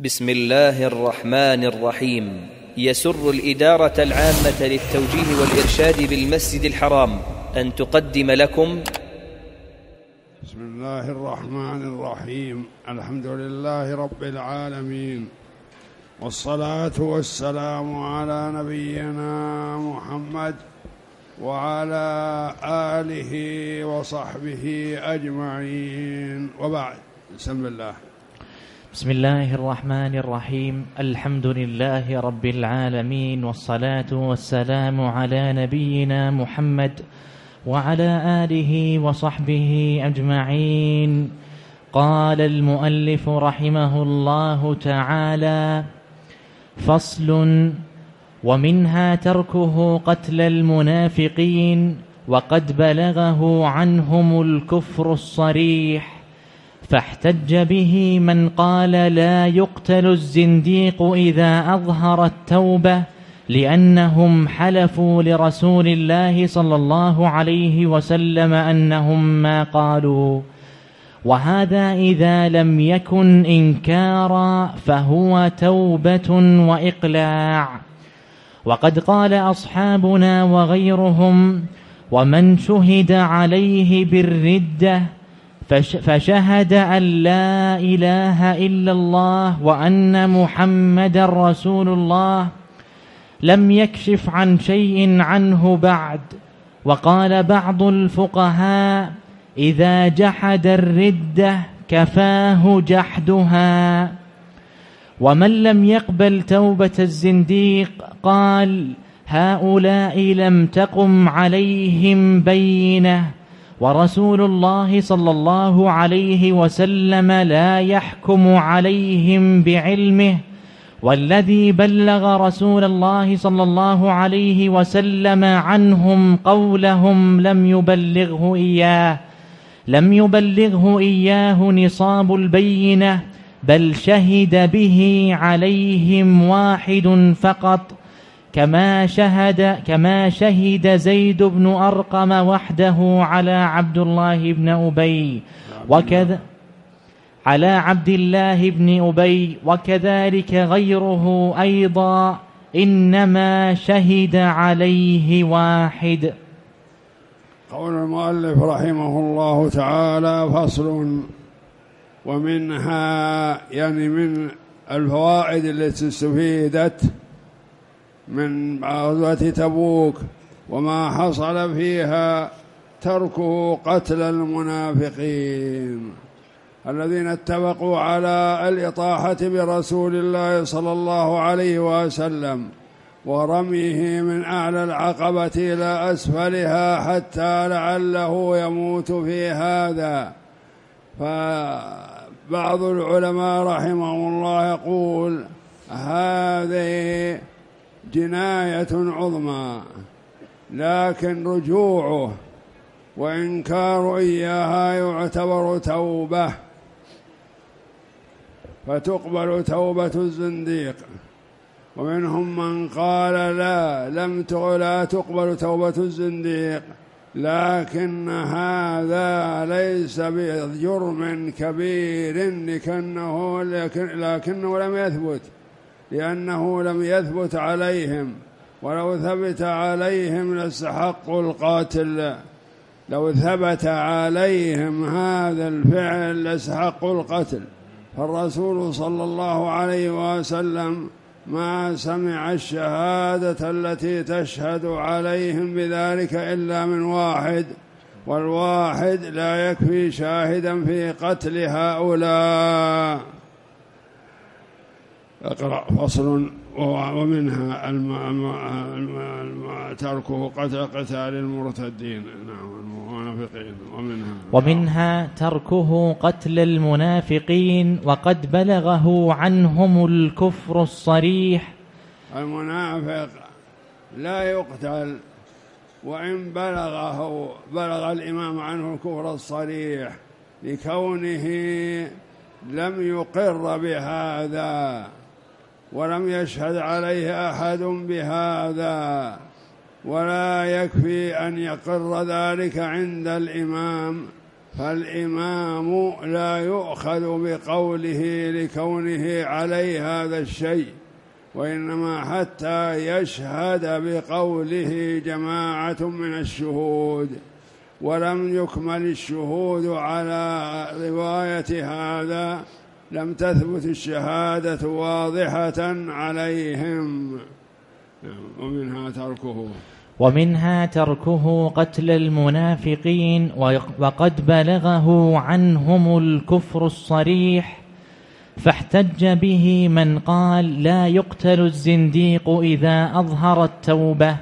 بسم الله الرحمن الرحيم. يسر الإدارة العامة للتوجيه والإرشاد بالمسجد الحرام أن تقدم لكم. بسم الله الرحمن الرحيم. الحمد لله رب العالمين. والصلاة والسلام على نبينا محمد وعلى آله وصحبه أجمعين. وبعد بسم الله. بسم الله الرحمن الرحيم. الحمد لله رب العالمين والصلاة والسلام على نبينا محمد وعلى آله وصحبه أجمعين. قال المؤلف رحمه الله تعالى فصل ومنها تركه قتل المنافقين وقد بلغه عنهم الكفر الصريح. فاحتج به من قال لا يقتل الزنديق إذا أظهر التوبة لأنهم حلفوا لرسول الله صلى الله عليه وسلم أنهم ما قالوا. وهذا إذا لم يكن إنكارا فهو توبة وإقلاع. وقد قال أصحابنا وغيرهم ومن شهد عليه بالردة فشهد أن لا إله إلا الله وأن محمد رسول الله لم يكشف عن شيء عنه بعد. وقال بعض الفقهاء إذا جحد الردة كفاه جحدها. ومن لم يقبل توبة الزنديق قال هؤلاء لم تقم عليهم بينة. ورسول الله صلى الله عليه وسلم لا يحكم عليهم بعلمه والذي بلغ رسول الله صلى الله عليه وسلم عنهم قولهم لم يبلغه إياه لم يبلغه إياه نصاب البينة بل شهد به عليهم واحد فقط كما شهد كما شهد زيد بن أرقم وحده على عبد الله بن أبي وكذا على عبد الله بن أبي وكذلك غيره أيضا إنما شهد عليه واحد. قول المؤلف رحمه الله تعالى فصل ومنها يعني من الفوائد التي استفيدت من غزوة تبوك وما حصل فيها تركه قتل المنافقين الذين اتفقوا على الإطاحة برسول الله صلى الله عليه وسلم ورميه من أعلى العقبة إلى أسفلها حتى لعله يموت في هذا. فبعض العلماء رحمه الله يقول هذه جناية عظمى لكن رجوعه وإنكار إياها يعتبر توبة. فتقبل توبة الزنديق. ومنهم من قال لا لم لا تقبل توبة الزنديق. لكن هذا ليس بجرم كبير لكنه لكنه لم يثبت. لأنه لم يثبت عليهم ولو ثبت عليهم لاستحقوا القاتل. لو ثبت عليهم هذا الفعل لاستحقوا القتل. فالرسول صلى الله عليه وسلم ما سمع الشهادة التي تشهد عليهم بذلك إلا من واحد والواحد لا يكفي شاهدا في قتل هؤلاء. اقرأ فصل ومنها تركه قتل قتال المرتدين. نعم المنافقين. ومنها ومنها تركه قتل المنافقين وقد بلغه عنهم الكفر الصريح. المنافق لا يقتل وإن بلغه بلغ الإمام عنه الكفر الصريح لكونه لم يقر بهذا. ولم يشهد عليه أحد بهذا ولا يكفي أن يقر ذلك عند الإمام فالإمام لا يؤخذ بقوله لكونه عليه هذا الشيء وإنما حتى يشهد بقوله جماعة من الشهود ولم يكمل الشهود على رواية هذا لم تثبت الشهادة واضحة عليهم. ومنها تركه. ومنها تركه قتل المنافقين وقد بلغه عنهم الكفر الصريح فاحتج به من قال لا يقتل الزنديق إذا أظهر التوبة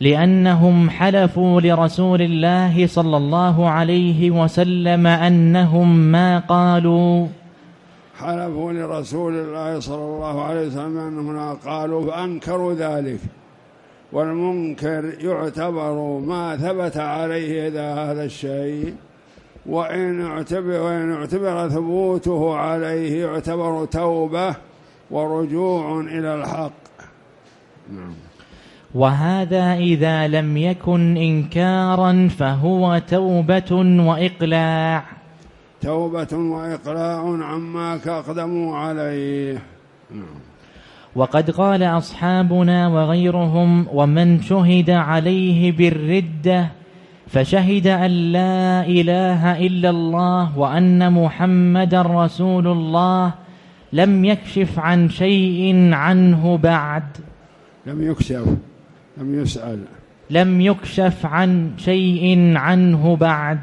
لأنهم حلفوا لرسول الله صلى الله عليه وسلم أنهم ما قالوا حلفوا لرسول الله صلى الله عليه وسلم أنهم ما قالوا فأنكروا ذلك. والمنكر يعتبر ما ثبت عليه إذا هذا الشيء وإن اعتبر, وإن اعتبر ثبوته عليه يعتبر توبة ورجوع إلى الحق. نعم. وهذا إذا لم يكن إنكارا فهو توبة وإقلاع. توبة وإقلاع عما أقدموا عليه. نعم. وقد قال أصحابنا وغيرهم ومن شهد عليه بالردة فشهد أن لا إله إلا الله وأن محمد رسول الله لم يكشف عن شيء عنه بعد. لم يكشف لم يسأل. لم يكشف عن شيء عنه بعد.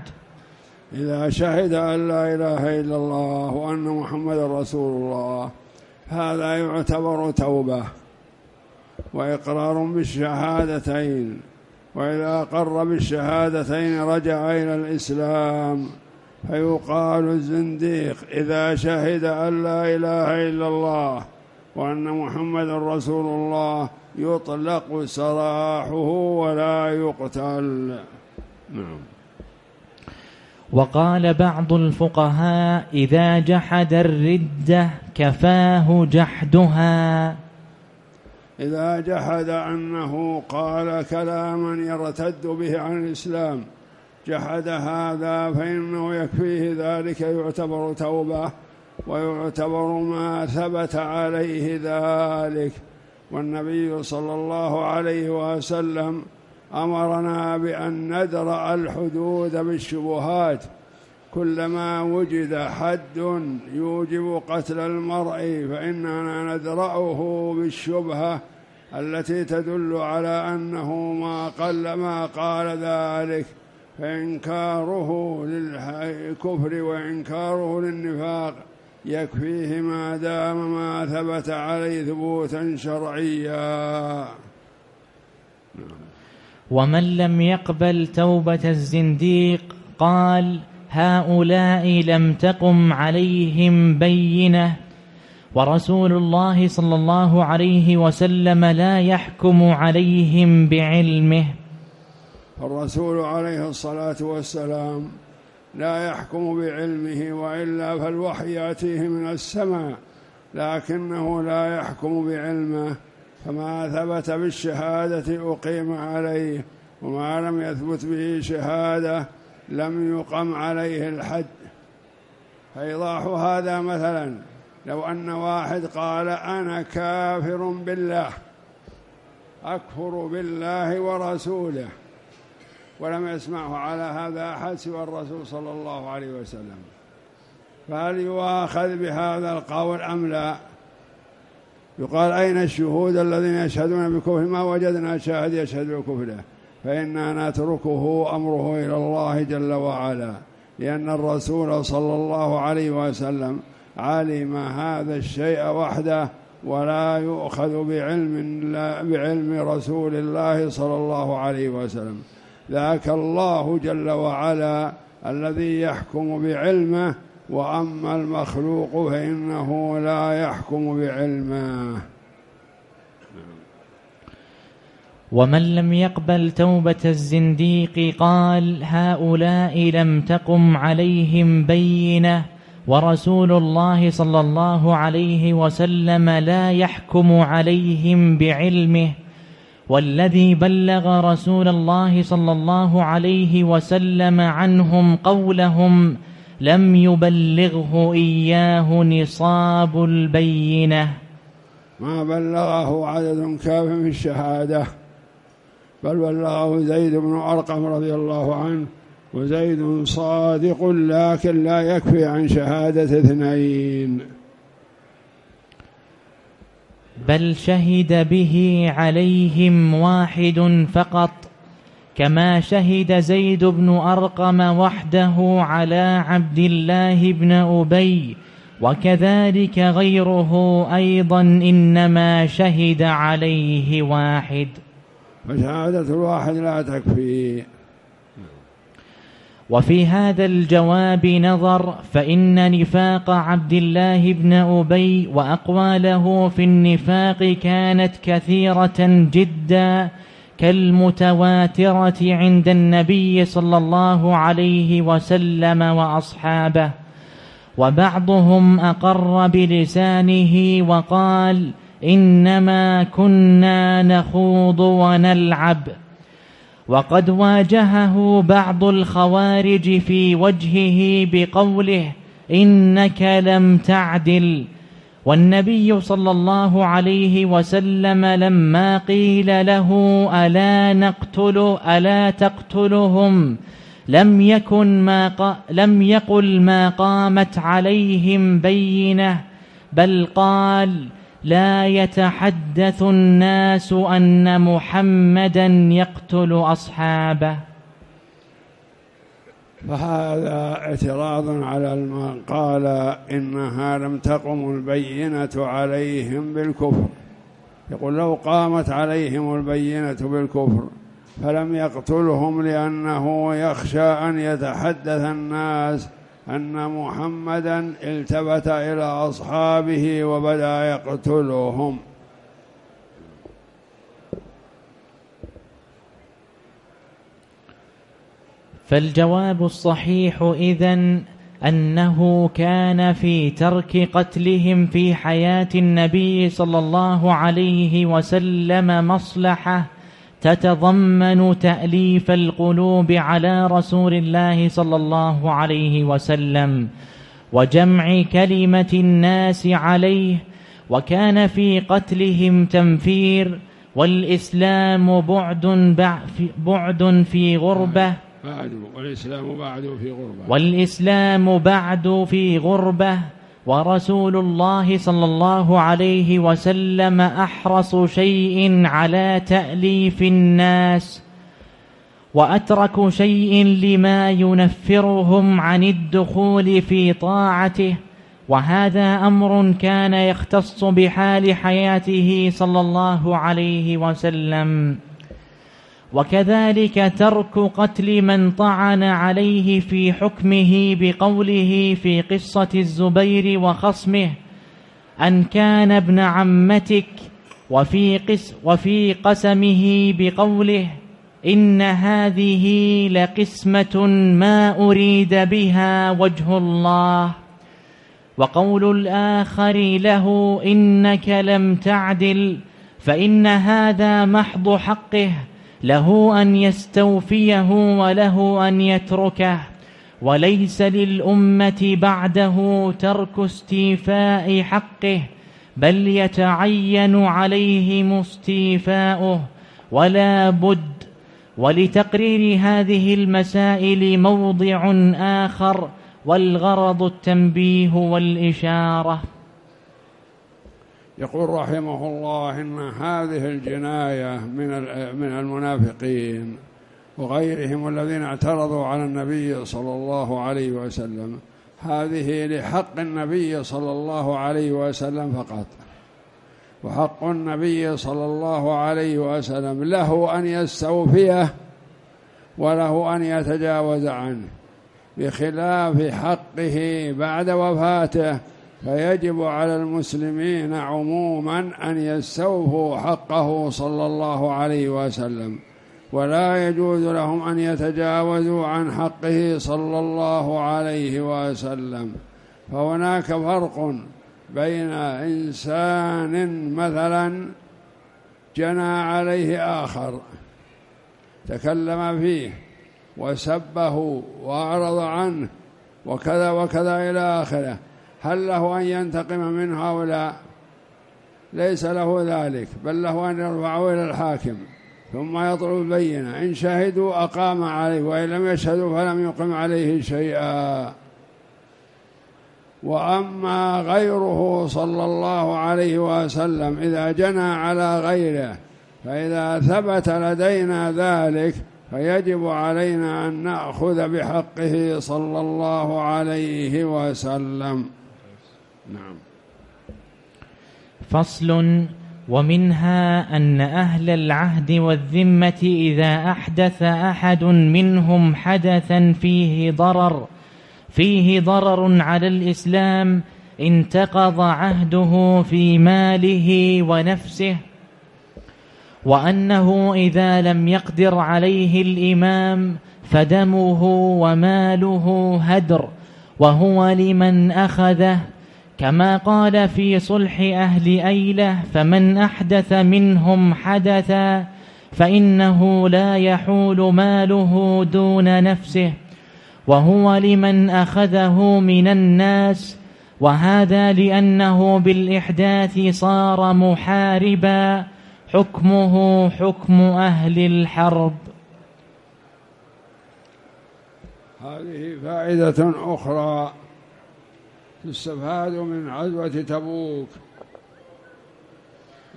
إذا شهد أن لا إله إلا الله وأن محمد رسول الله هذا يعتبر توبة. وإقرار بالشهادتين وإذا أقر بالشهادتين رجع إلى الإسلام. فيقال الزنديق إذا شهد أن لا إله إلا الله وأن محمد رسول الله يطلق سراحه ولا يقتل. نعم. وقال بعض الفقهاء إذا جحد الردة كفاه جحدها. إذا جحد أنه قال كلاما يرتد به عن الإسلام جحد هذا فإنه يكفيه ذلك يعتبر توبة ويعتبر ما ثبت عليه ذلك. والنبي صلى الله عليه وسلم أمرنا بأن ندرأ الحدود بالشبهات. كلما وجد حد يوجب قتل المرء فإننا ندرأه بالشبهة التي تدل على أنه ما قل ما قال ذلك. فإنكاره للكفر وإنكاره للنفاق يكفيه ما دام ما ثبت عليه ثبوتا شرعيا. ومن لم يقبل توبة الزنديق قال هؤلاء لم تقم عليهم بينة ورسول الله صلى الله عليه وسلم لا يحكم عليهم بعلمه الرسول عليه الصلاة والسلام لا يحكم بعلمه وإلا فالوحي يأتيه من السماء لكنه لا يحكم بعلمه فما ثبت بالشهادة أقيم عليه وما لم يثبت به شهادة لم يقم عليه الحد. فإيضاح هذا مثلا لو أن واحد قال أنا كافر بالله أكفر بالله ورسوله ولم يسمعه على هذا أحد سوى الرسول صلى الله عليه وسلم. فهل يؤاخذ بهذا القول أم لا؟ يقال أين الشهود الذين يشهدون بكفر؟ ما وجدنا شاهد يشهد بكفره. فإنا نتركه أمره إلى الله جل وعلا لأن الرسول صلى الله عليه وسلم علم هذا الشيء وحده ولا يؤخذ بعلم بعلم رسول الله صلى الله عليه وسلم. ذاك الله جل وعلا الذي يحكم بعلمه وأما المخلوق فإنه لا يحكم بعلمه. ومن لم يقبل توبة الزنديق قال هؤلاء لم تقم عليهم بينة ورسول الله صلى الله عليه وسلم لا يحكم عليهم بعلمه. والذي بلغ رسول الله صلى الله عليه وسلم عنهم قولهم لم يبلغه إياه نصاب البينة. ما بلغه عدد كاف في الشهادة بل بلغه زيد بن أرقم رضي الله عنه وزيد صادق لكن لا يكفي عن شهادة اثنين. بل شهد به عليهم واحد فقط. كما شهد زيد بن أرقم وحده على عبد الله بن أبي وكذلك غيره أيضا إنما شهد عليه واحد. فشهادة الواحد لا تكفي. وفي هذا الجواب نظر فإن نفاق عبد الله بن أبي وأقواله في النفاق كانت كثيرة جدا كالمتواترة عند النبي صلى الله عليه وسلم وأصحابه وبعضهم أقر بلسانه وقال إنما كنا نخوض ونلعب. وقد واجهه بعض الخوارج في وجهه بقوله إنك لم تعدل. والنبي صلى الله عليه وسلم لما قيل له ألا نقتل ألا تقتلهم؟ لم يكن ما ق... لم يقل ما قامت عليهم بينة بل قال لا يتحدث الناس أن محمدا يقتل أصحابه. فهذا اعتراض على من قال إنها لم تقم البينة عليهم بالكفر. يقول لو قامت عليهم البينة بالكفر فلم يقتلهم لأنه يخشى أن يتحدث الناس أن محمدا التفت إلى أصحابه وبدأ يقتلهم. فالجواب الصحيح إذن أنه كان في ترك قتلهم في حياة النبي صلى الله عليه وسلم مصلحة تتضمن تأليف القلوب على رسول الله صلى الله عليه وسلم وجمع كلمة الناس عليه وكان في قتلهم تنفير والإسلام بعد بعد في غربة بعد والإسلام بعد في غربة. والإسلام بعد في غربة ورسول الله صلى الله عليه وسلم أحرص شيء على تأليف الناس وأترك شيء لما ينفرهم عن الدخول في طاعته وهذا أمر كان يختص بحال حياته صلى الله عليه وسلم. وكذلك ترك قتل من طعن عليه في حكمه بقوله في قصة الزبير وخصمه أن كان ابن عمتك وفي, قس وفي قسمه بقوله إن هذه لقسمة ما أريد بها وجه الله. وقول الآخر له إنك لم تعدل فإن هذا محض حقه. له أن يستوفيه وله أن يتركه وليس للأمة بعده ترك استيفاء حقه بل يتعين عليهم استيفاؤه ولا بد ولتقرير هذه المسائل موضع آخر والغرض التنبيه والإشارة. يقول رحمه الله إن هذه الجناية من من المنافقين وغيرهم الذين اعترضوا على النبي صلى الله عليه وسلم هذه لحق النبي صلى الله عليه وسلم فقط. وحق النبي صلى الله عليه وسلم له أن يستوفيه وله أن يتجاوز عنه بخلاف حقه بعد وفاته. فيجب على المسلمين عموما أن يستوفوا حقه صلى الله عليه وسلم ولا يجوز لهم أن يتجاوزوا عن حقه صلى الله عليه وسلم. فهناك فرق بين إنسان مثلا جنى عليه آخر تكلم فيه وسبه وأعرض عنه وكذا وكذا إلى آخره هل له أن ينتقم من هؤلاء؟ ليس له ذلك بل له أن يرفعه إلى الحاكم ثم يطلب البينة. إن شهدوا أقام عليه وإن لم يشهدوا فلم يقم عليه شيئا. وأما غيره صلى الله عليه وسلم إذا جنى على غيره فإذا ثبت لدينا ذلك فيجب علينا أن نأخذ بحقه صلى الله عليه وسلم. نعم. فصل ومنها أن أهل العهد والذمة إذا أحدث أحد منهم حدثا فيه ضرر فيه ضرر على الإسلام انتقض عهده في ماله ونفسه. وأنه إذا لم يقدر عليه الإمام فدمه وماله هدر وهو لمن أخذه. كما قال في صلح أهل أيلة فمن أحدث منهم حدثا فإنه لا يحول ماله دون نفسه وهو لمن أخذه من الناس وهذا لأنه بالإحداث صار محاربا حكمه حكم أهل الحرب. هذه فائدة أخرى. تستفاد من عزوة تبوك.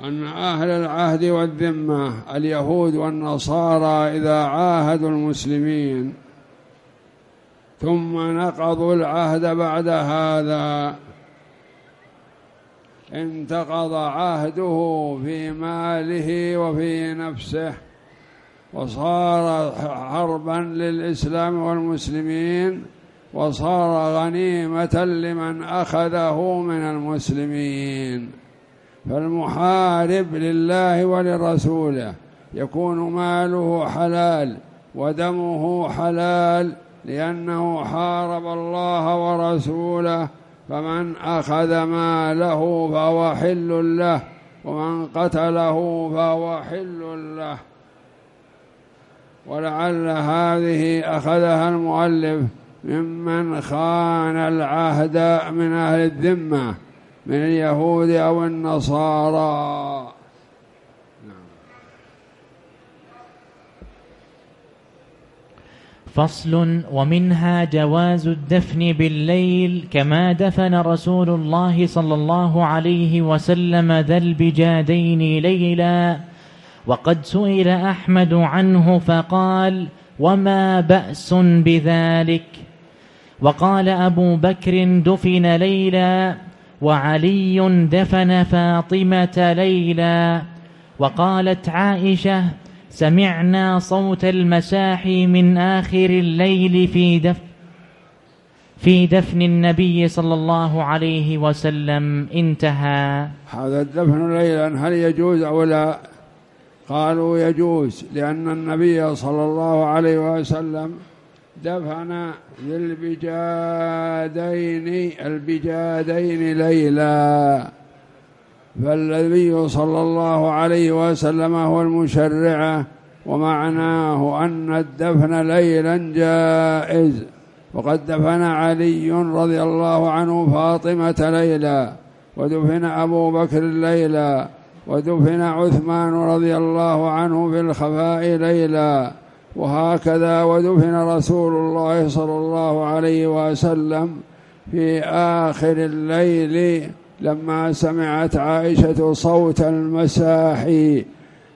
أن أهل العهد والذمة اليهود والنصارى إذا عاهدوا المسلمين ثم نقضوا العهد بعد هذا انتقض عهده في ماله وفي نفسه وصار حربا للإسلام والمسلمين. وصار غنيمة لمن أخذه من المسلمين. فالمحارب لله ولرسوله يكون ماله حلال ودمه حلال لأنه حارب الله ورسوله. فمن أخذ ماله فهو حل له ومن قتله فهو حل له. ولعل هذه أخذها المؤلف ممن خان العهد من أهل الذمة من اليهود أو النصارى. فصل ومنها جواز الدفن بالليل كما دفن رسول الله صلى الله عليه وسلم ذا البجادين ليلا. وقد سئل أحمد عنه فقال وما بأس بذلك؟ وقال أبو بكر دفن ليلا وعلي دفن فاطمة ليلا وقالت عائشة سمعنا صوت المساحي من آخر الليل في دفن في دفن النبي صلى الله عليه وسلم. انتهى. هذا الدفن ليلا هل يجوز أو لا؟ قالوا يجوز لأن النبي صلى الله عليه وسلم دفن للبجادين البجادين ليلا. فالنبي صلى الله عليه وسلم هو المشرع ومعناه أن الدفن ليلا جائز. وقد دفن علي رضي الله عنه فاطمة ليلا ودفن أبو بكر ليلا ودفن عثمان رضي الله عنه في الخفاء ليلا. وهكذا ودفن رسول الله صلى الله عليه وسلم في آخر الليل لما سمعت عائشة صوت المساحي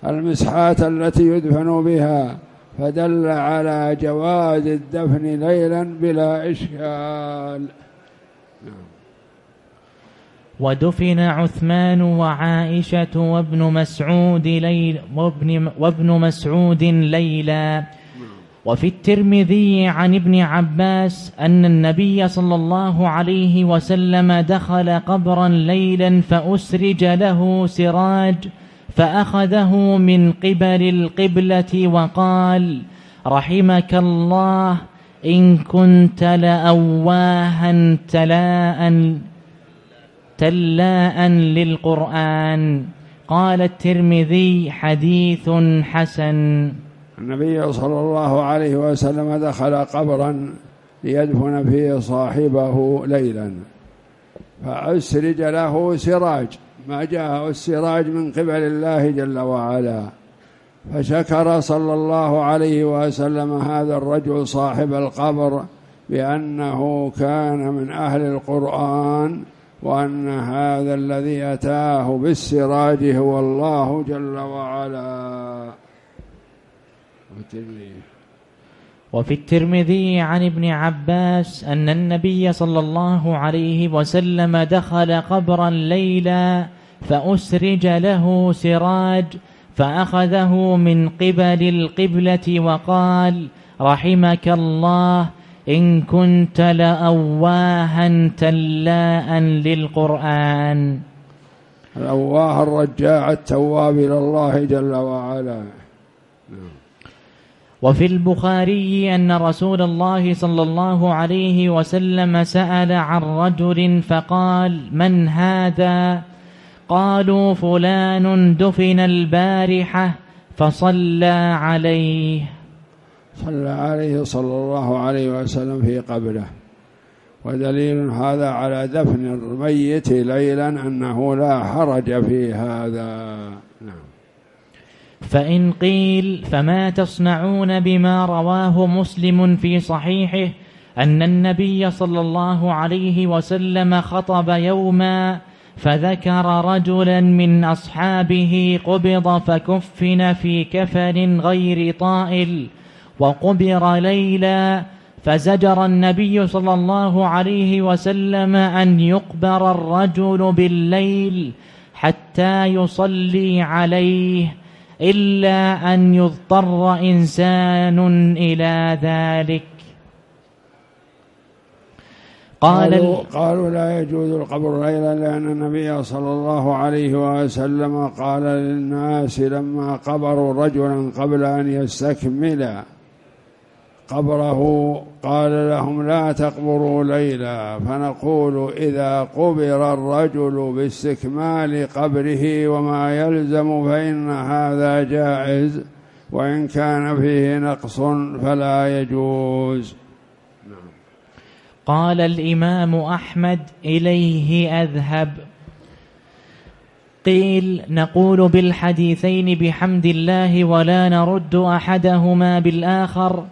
المسحات التي يدفن بها فدل على جواز الدفن ليلا بلا إشكال. ودفن عثمان وعائشة وابن مسعود ليل وابن, وابن مسعود ليلا. وفي الترمذي عن ابن عباس أن النبي صلى الله عليه وسلم دخل قبرا ليلا فأسرج له سراج فأخذه من قبل القبلة وقال رحمك الله إن كنت لأواها تلاء تلاء للقرآن. قال الترمذي حديث حسن. النبي صلى الله عليه وسلم دخل قبرا ليدفن فيه صاحبه ليلا. فأسرج له سراج. ما جاءه السراج من قبل الله جل وعلا. فشكر صلى الله عليه وسلم هذا الرجل صاحب القبر بأنه كان من أهل القرآن. وأن هذا الذي أتاه بالسراج هو الله جل وعلا. وفي الترمذي. عن ابن عباس أن النبي صلى الله عليه وسلم دخل قبرا ليلا فأسرج له سراج فأخذه من قبل القبلة وقال رحمك الله إن كنت لأواها تلاء للقرآن. الأواه الرجاع التواب إلى الله جل وعلا. وفي البخاري أن رسول الله صلى الله عليه وسلم سأل عن رجل فقال من هذا؟ قالوا فلان دفن البارحة فصلى عليه. صلى عليه صلى الله عليه وسلم في قبره. ودليل هذا على دفن الميت ليلا أنه لا حرج في هذا. نعم. فإن قيل فما تصنعون بما رواه مسلم في صحيحه أن النبي صلى الله عليه وسلم خطب يوما فذكر رجلا من أصحابه قبض فكفن في كفن غير طائل وقبر ليلا فزجر النبي صلى الله عليه وسلم أن يقبر الرجل بالليل حتى يصلي عليه إلا أن يضطر إنسان إلى ذلك. قال قالوا, قالوا لا يجوز القبر ليلا لأن النبي صلى الله عليه وسلم قال للناس لما قبروا رجلا قبل أن يستكمل قبره قال لهم لا تقبروا ليلا فنقول إذا قبر الرجل باستكمال قبره وما يلزم فإن هذا جائز وإن كان فيه نقص فلا يجوز. قال الإمام أحمد إليه أذهب. قيل نقول بالحديثين بحمد الله ولا نرد أحدهما بالآخر.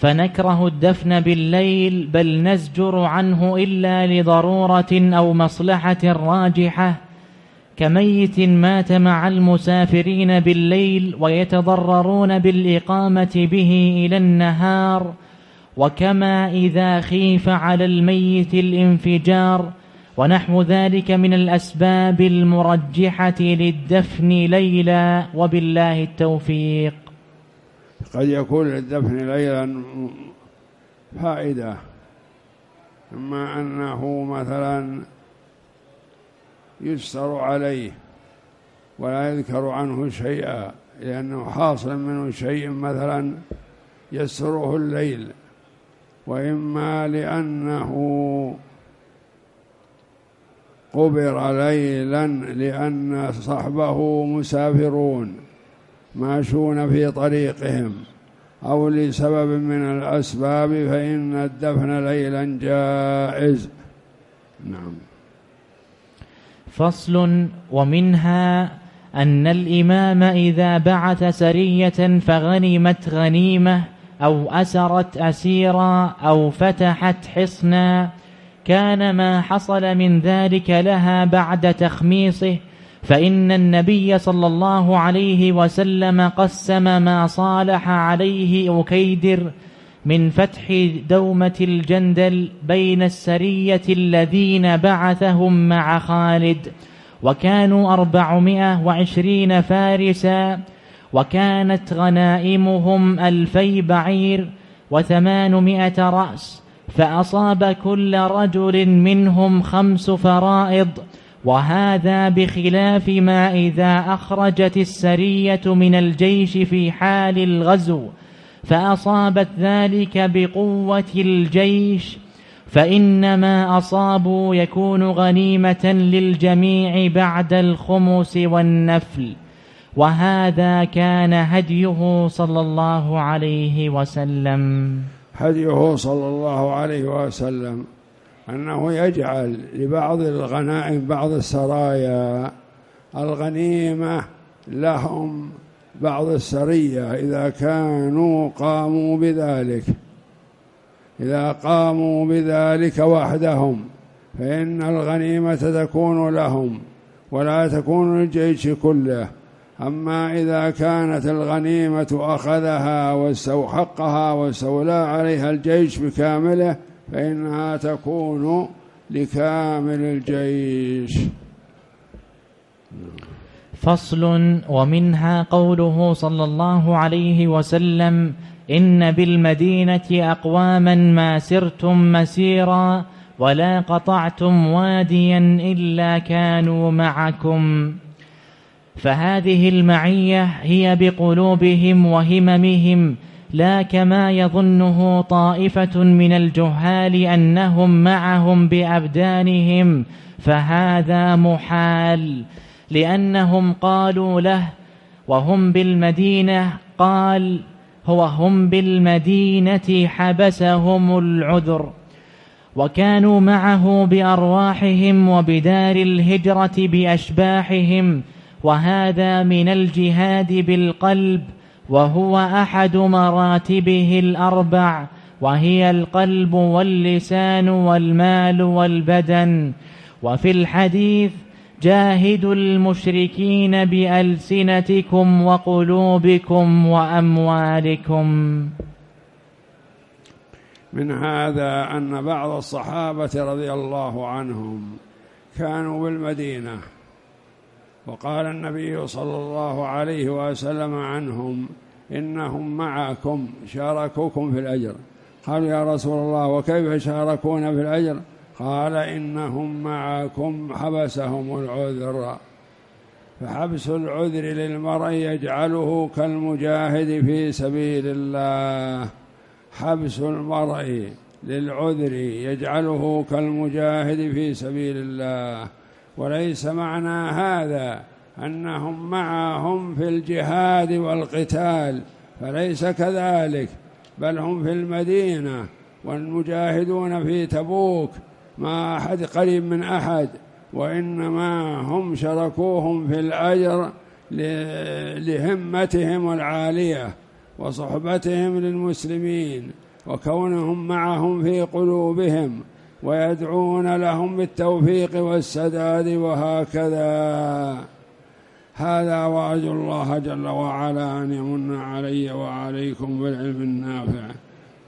فنكره الدفن بالليل بل نزجر عنه إلا لضرورة أو مصلحة راجحة. كميت مات مع المسافرين بالليل ويتضررون بالإقامة به إلى النهار. وكما إذا خيف على الميت الانفجار. ونحو ذلك من الأسباب المرجحة للدفن ليلا وبالله التوفيق. قد يكون للدفن ليلا فائدة إما أنه مثلا يستر عليه ولا يذكر عنه شيئا لأنه حاصل منه شيء مثلا يسره الليل وإما لأنه قبر ليلا لأن صحبه مسافرون. ماشون في طريقهم أو لسبب من الأسباب فإن الدفن ليلا جائز. نعم. فصل ومنها أن الإمام إذا بعث سرية فغنمت غنيمة أو أسرت أسيرا أو فتحت حصنا كان ما حصل من ذلك لها بعد تخميصه فإن النبي صلى الله عليه وسلم قسم ما صالح عليه أكيدر من فتح دومة الجندل بين السرية الذين بعثهم مع خالد وكانوا أربعمائة وعشرين فارسا وكانت غنائمهم ألفي بعير وثمانمائة رأس فأصاب كل رجل منهم خمس فرائض وهذا بخلاف ما إذا أخرجت السرية من الجيش في حال الغزو فأصابت ذلك بقوة الجيش فإنما أصابوا يكون غنيمة للجميع بعد الخمس والنفل. وهذا كان هديه صلى الله عليه وسلم. هديه صلى الله عليه وسلم. أنه يجعل لبعض الغنائم بعض السرايا. الغنيمة لهم بعض السرية. إذا كانوا قاموا بذلك إذا قاموا بذلك وحدهم فإن الغنيمة تكون لهم ولا تكون للجيش كله. أما إذا كانت الغنيمة أخذها واستوحقها واستولى عليها الجيش بكامله فإنها تكون لكامل الجيش. فصل ومنها قوله صلى الله عليه وسلم إن بالمدينة أقواما ما سرتم مسيرا ولا قطعتم واديا إلا كانوا معكم. فهذه المعية هي بقلوبهم وهممهم لا كما يظنه طائفة من الجهال أنهم معهم بأبدانهم فهذا محال لأنهم قالوا له وهم بالمدينة قال هو هم بالمدينة حبسهم العذر وكانوا معه بأرواحهم وبدار الهجرة بأشباحهم وهذا من الجهاد بالقلب وهو أحد مراتبه الأربع وهي القلب واللسان والمال والبدن. وفي الحديث جاهدوا المشركين بألسنتكم وقلوبكم وأموالكم. من هذا أن بعض الصحابة رضي الله عنهم كانوا بالمدينة. وقال النبي صلى الله عليه وسلم عنهم إنهم معكم شاركوكم في الأجر. قالوا يا رسول الله وكيف شاركونا في الأجر؟ قال إنهم معكم حبسهم العذر. فحبس العذر للمرء يجعله كالمجاهد في سبيل الله. حبس المرء للعذر يجعله كالمجاهد في سبيل الله. وليس معنى هذا أنهم معهم في الجهاد والقتال فليس كذلك بل هم في المدينة والمجاهدون في تبوك ما أحد قريب من أحد وإنما هم شركوهم في الأجر لهمتهم العالية وصحبتهم للمسلمين وكونهم معهم في قلوبهم ويدعون لهم بالتوفيق والسداد وهكذا. هذا وأرجو الله جل وعلا. أن يمن علي وعليكم بالعلم النافع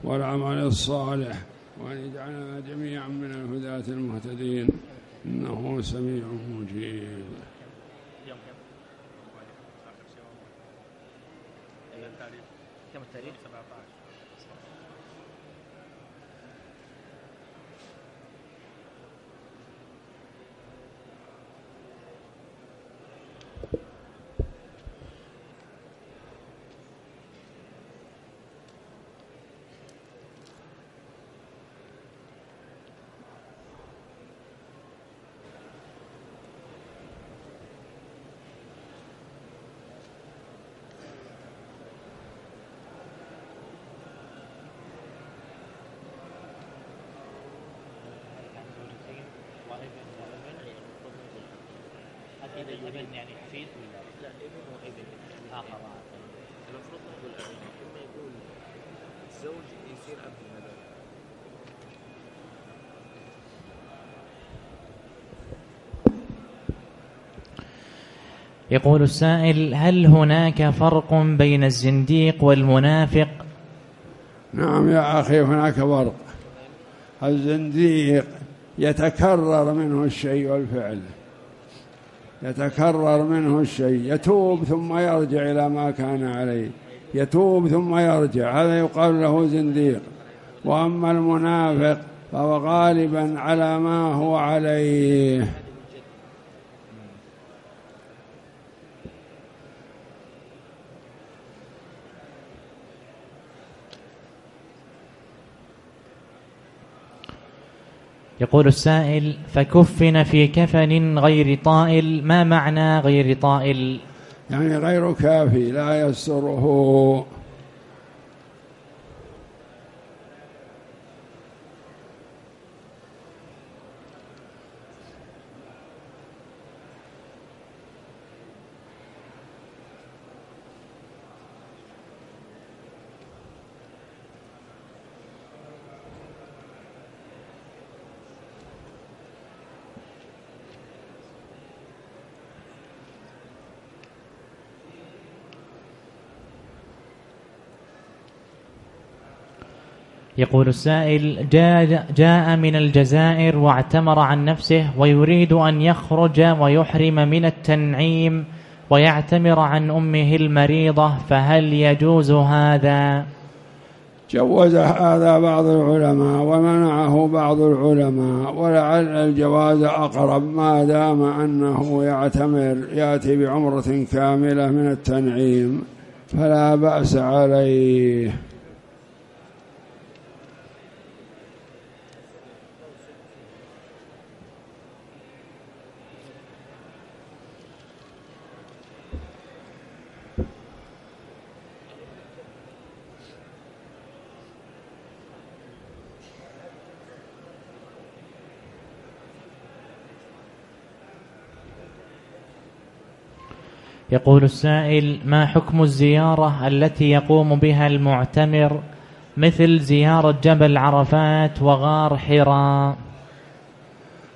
والعمل الصالح. وأن يجعلنا جميعا من الهداة المهتدين. إنه سميع مجيب. ابن ابن يعني حفيد ولا لا؟ ابن وابن اخر المفروض نقول ابن إما يقول الزوج يصير يقول السائل هل هناك فرق بين الزنديق والمنافق؟ نعم يا أخي هناك فرق. الزنديق يتكرر منه الشيء والفعل. يتكرر منه الشيء يتوب ثم يرجع إلى ما كان عليه. يتوب ثم يرجع هذا يقال له زنديق. وأما المنافق فهو غالبا على ما هو عليه. يقول السائل فكفن في كفن غير طائل ما معنى غير طائل؟ يعني غير كافي لا يستره يقول السائل جاء, جاء من الجزائر واعتمر عن نفسه ويريد أن يخرج ويحرم من التنعيم ويعتمر عن أمه المريضة فهل يجوز هذا؟ جوز هذا بعض العلماء ومنعه بعض العلماء ولعل الجواز أقرب ما دام أنه يعتمر يأتي بعمرة كاملة من التنعيم فلا بأس عليه يقول السائل ما حكم الزيارة التي يقوم بها المعتمر مثل زيارة جبل عرفات وغار حراء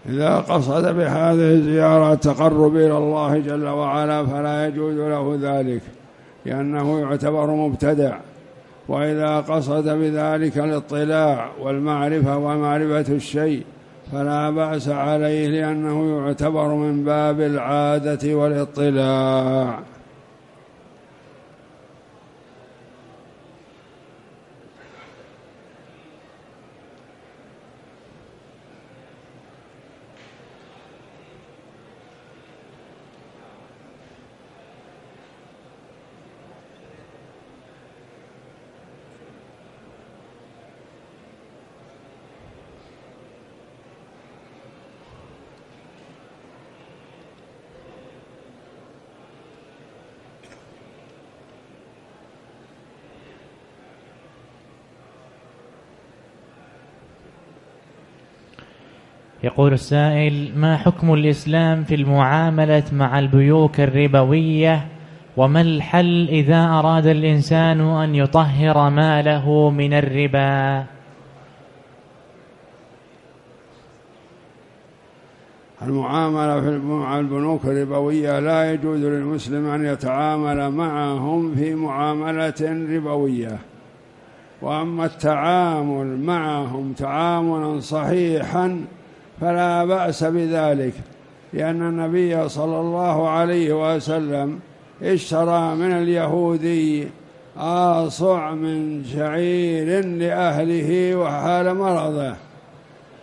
إذا قصد بهذه الزيارة تقرب إلى الله جل وعلا فلا يجوز له ذلك لأنه يعتبر مبتدع. وإذا قصد بذلك الاطلاع والمعرفة ومعرفة الشيء فلا بأس عليه لأنه يعتبر من باب العادة والاطلاع. يقول السائل ما حكم الإسلام في المعاملة مع البيوك الربوية؟ وما الحل إذا أراد الإنسان أن يطهر ماله من الربا؟ المعاملة مع البنوك الربوية لا يجوز للمسلم أن يتعامل معهم في معاملة ربوية. وأما التعامل معهم تعاملا صحيحا فلا بأس بذلك لأن النبي صلى الله عليه وسلم اشترى من اليهودي آصع من شعير لأهله وحال مرضه.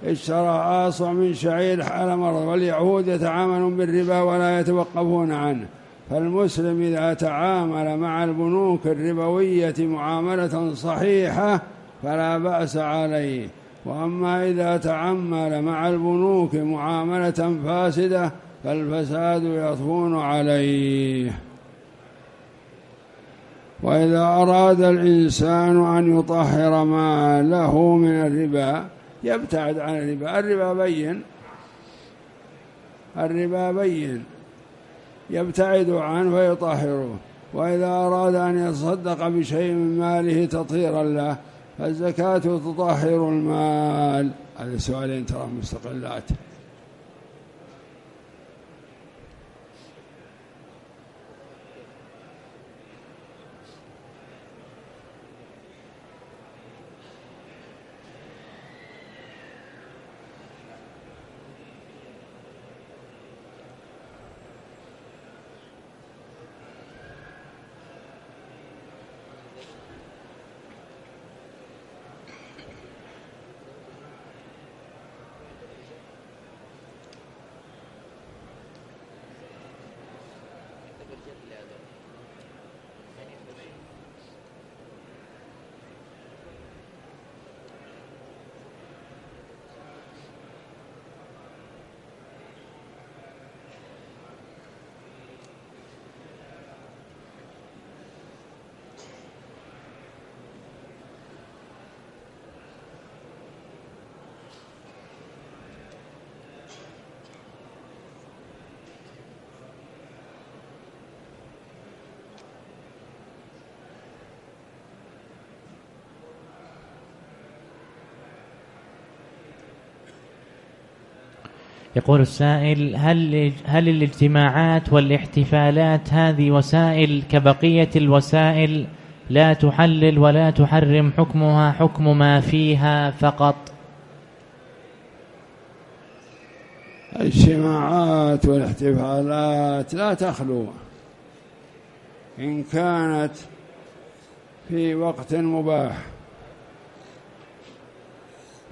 اشترى آصع من شعير حال مرضه واليهود يتعاملون بالربا ولا يتوقفون عنه. فالمسلم إذا تعامل مع البنوك الربوية معاملة صحيحة فلا بأس عليه. وأما إذا تعمل مع البنوك معاملة فاسدة فالفساد يطفون عليه. وإذا أراد الإنسان أن يطهر ماله من الربا يبتعد عن الربا. الربا بين. الربا بين. يبتعد عنه ويطهره. وإذا أراد أن يتصدق بشيء من ماله تطهيرا له فالزكاة تطهر المال. هذا سؤالين ترى مستقلات. يقول السائل هل هل الاجتماعات والاحتفالات هذه وسائل كبقية الوسائل لا تحلل ولا تحرم حكمها حكم ما فيها فقط؟ الاجتماعات والاحتفالات لا تخلو. إن كانت في وقت مباح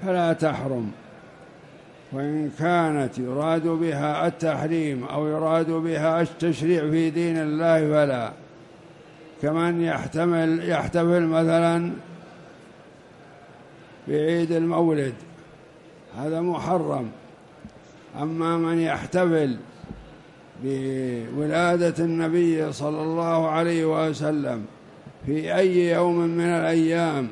فلا تحرم. وإن كانت يراد بها التحريم أو يراد بها التشريع في دين الله فلا. كمن يحتمل يحتفل مثلا بعيد المولد هذا محرم. أما من يحتفل بولادة النبي صلى الله عليه وسلم في أي يوم من الأيام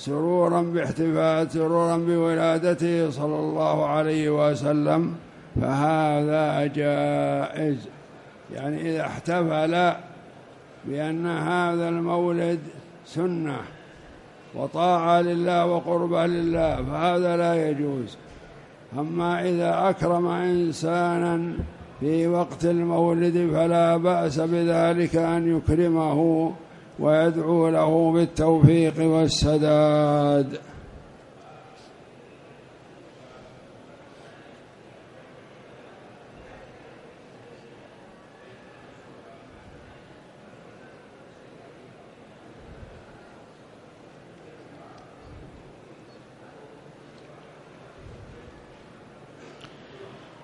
سرورا باحتفال سرورا بولادته صلى الله عليه وسلم. فهذا جائز. يعني إذا احتفل بأن هذا المولد سنة وطاعة لله وقربة لله فهذا لا يجوز. أما إذا أكرم إنسانا في وقت المولد فلا بأس بذلك أن يكرمه. ويدعو له بالتوفيق والسداد.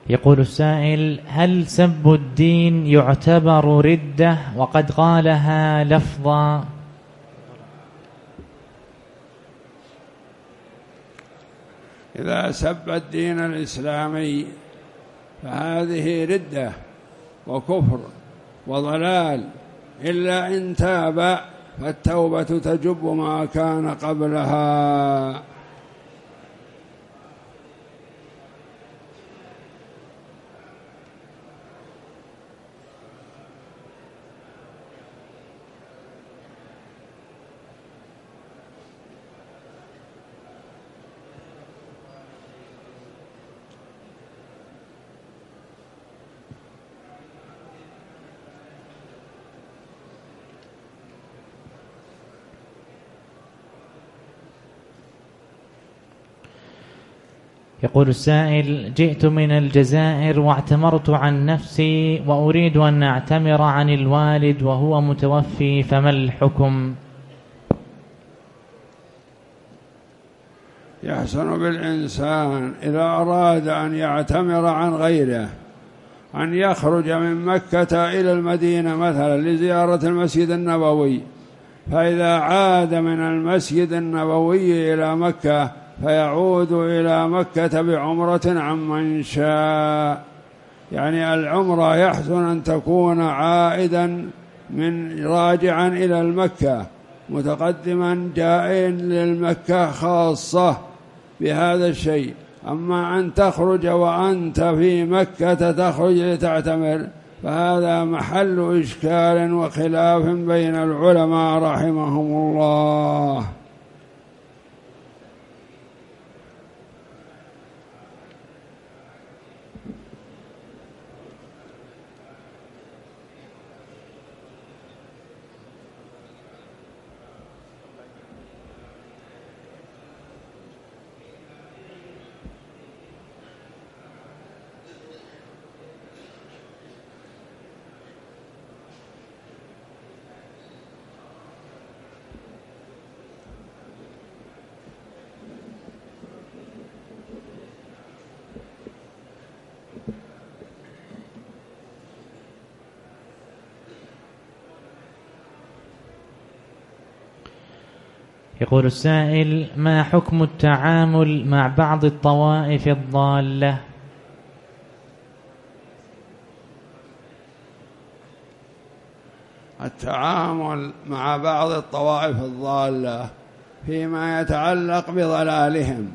يقول السائل هل سب الدين يعتبر ردة؟ وقد قالها لفظا. إذا سب الدين الإسلامي فهذه ردة وكفر وضلال. إلا إن تاب فالتوبة تجب ما كان قبلها. يقول السائل جئت من الجزائر واعتمرت عن نفسي وأريد أن أعتمر عن الوالد وهو متوفي فما الحكم؟ يحسن بالإنسان إذا أراد أن يعتمر عن غيره أن يخرج من مكة إلى المدينة مثلا لزيارة المسجد النبوي فإذا عاد من المسجد النبوي إلى مكة فيعود إلى مكة بعمرة عمن شاء. يعني العمرة يحسن أن تكون عائدا من راجعا إلى المكة متقدما جاء للمكة خاصة بهذا الشيء. أما أن تخرج وأنت في مكة تخرج لتعتمر فهذا محل إشكال وخلاف بين العلماء رحمهم الله. يقول السائل ما حكم التعامل مع بعض الطوائف الضالة؟ التعامل مع بعض الطوائف الضالة فيما يتعلق بضلالهم.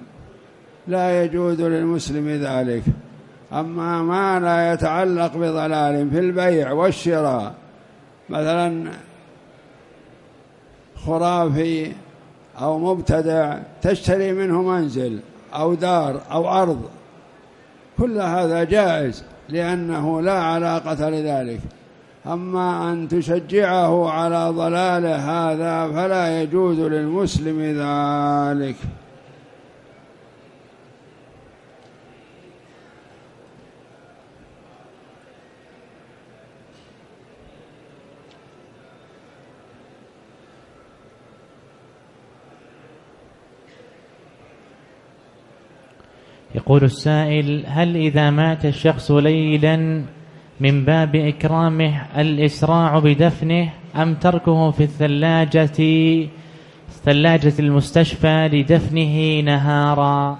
لا يجوز للمسلم ذلك. أما ما لا يتعلق بضلالهم في البيع والشراء مثلا خرافي أو مبتدع تشتري منه منزل أو دار أو أرض. كل هذا جائز لأنه لا علاقة لذلك. أما أن تشجعه على ضلاله هذا فلا يجوز للمسلم ذلك. يقول السائل هل إذا مات الشخص ليلا من باب إكرامه الإسراع بدفنه أم تركه في الثلاجة ثلاجة المستشفى لدفنه نهارا؟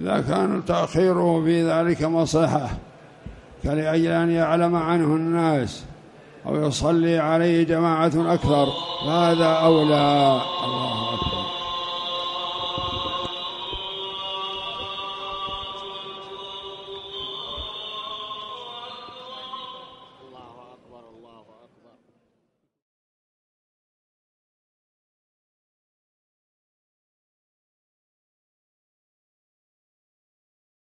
إذا كان تأخيره في ذلك مصلحة كلأجل أن يعلم عنه الناس أو يصلي عليه جماعة أكثر فهذا أولى. الله